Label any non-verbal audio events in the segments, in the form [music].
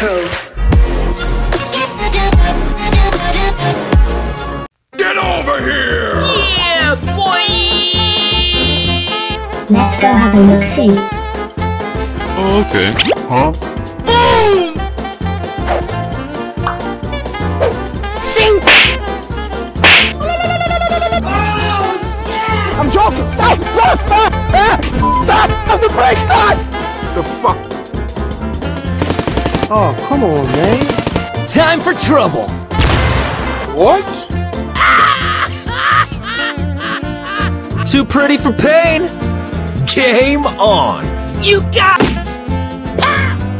Crow. Get over here! Yeah, boy! Let's go have a look see. Oh, okay. Huh? Sing! I'm joking! Stop! Stop! Stop! Ah! Stop! Stop the brake! Stop! The fuck? Oh, come on, man. Time for trouble. What? Too pretty for pain? Game on. You got.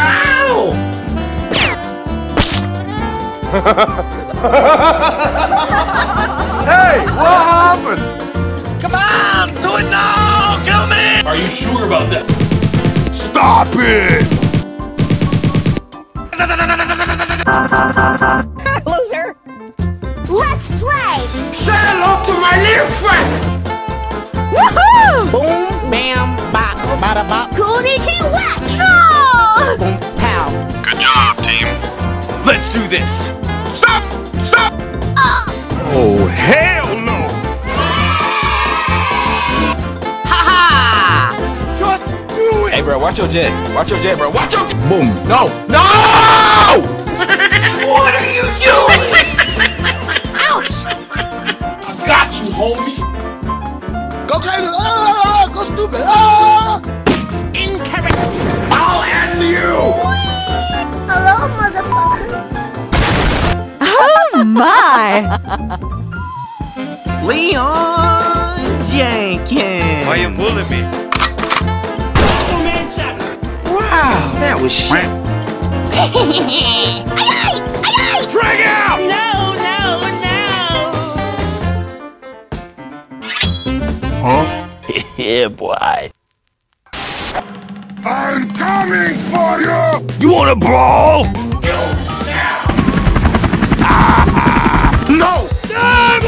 Ow! [laughs] Hey, what happened? Come on! Do it now! Kill me! Are you sure about that? Stop it! Loser! Let's play! Say hello to my little friend! Woohoo! Boom, bam, bop, bada bop, Konnichiwa! Oh! boom, pow. Good job, team. Let's do this. Stop! Stop! Uh. Oh, hell no! Ha ha! Just do it! Hey, bro, watch your jet. Watch your jet, bro. Watch your... Boom. No! No! Leon Jenkins. Why you bullying me? Wow, that was shit. Drag out! No, no, no! Huh? yeah, boy. I'm coming for you! You wanna brawl? No! No!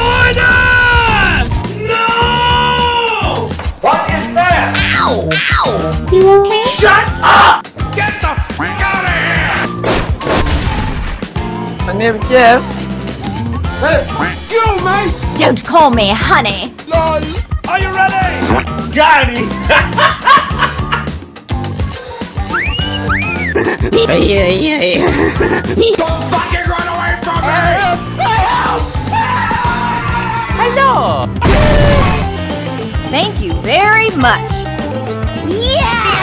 No! What is that? Ow! Ow! You okay? Shut up! Get the f out of here! My name is Jeff. Hey, you, mate! Don't call me honey. Are you ready? Got it! [laughs] Don't fucking run away from me! Much. Yes!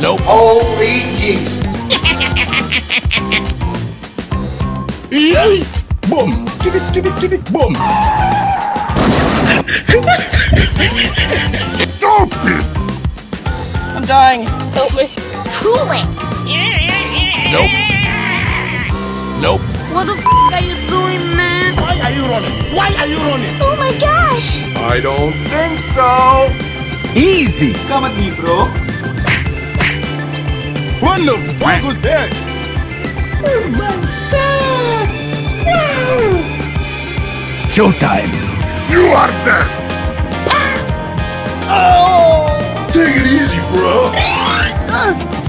Nope. Holy Jesus. Boom! Skip it, skip it, skip it, boom! Stop it! I'm dying. Help me. Cool it! Nope. Nope. What the f are you doing, man? Why are you running? Why are you running? Oh my gosh! I don't think so. Easy. Come at me, bro. When the fuck was that? Oh Showtime. You are dead. Oh! Take it easy, bro. Ugh.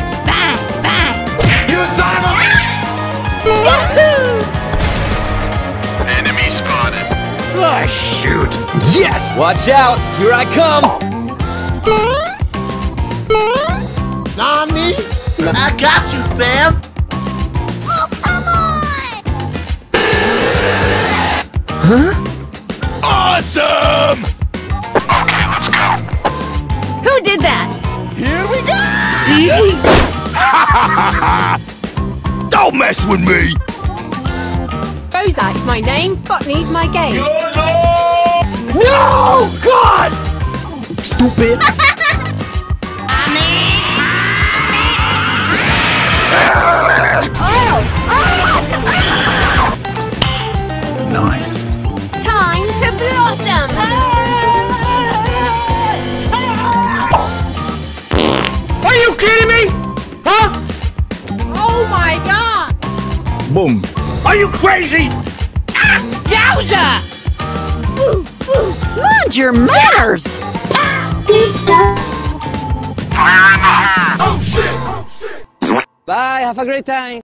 Spotted. Oh, shoot. Yes. Watch out. Here I come. Nani? I got you, fam. Oh, come on! Huh? Awesome! Okay, let's go. Who did that? Here we go! [laughs] Don't mess with me! Bozak is my name, Botany's my game. No! No! God! Stupid. [laughs] Are you crazy? Mind your manners! Fire in the hole! Oh shit! Bye, have a great time.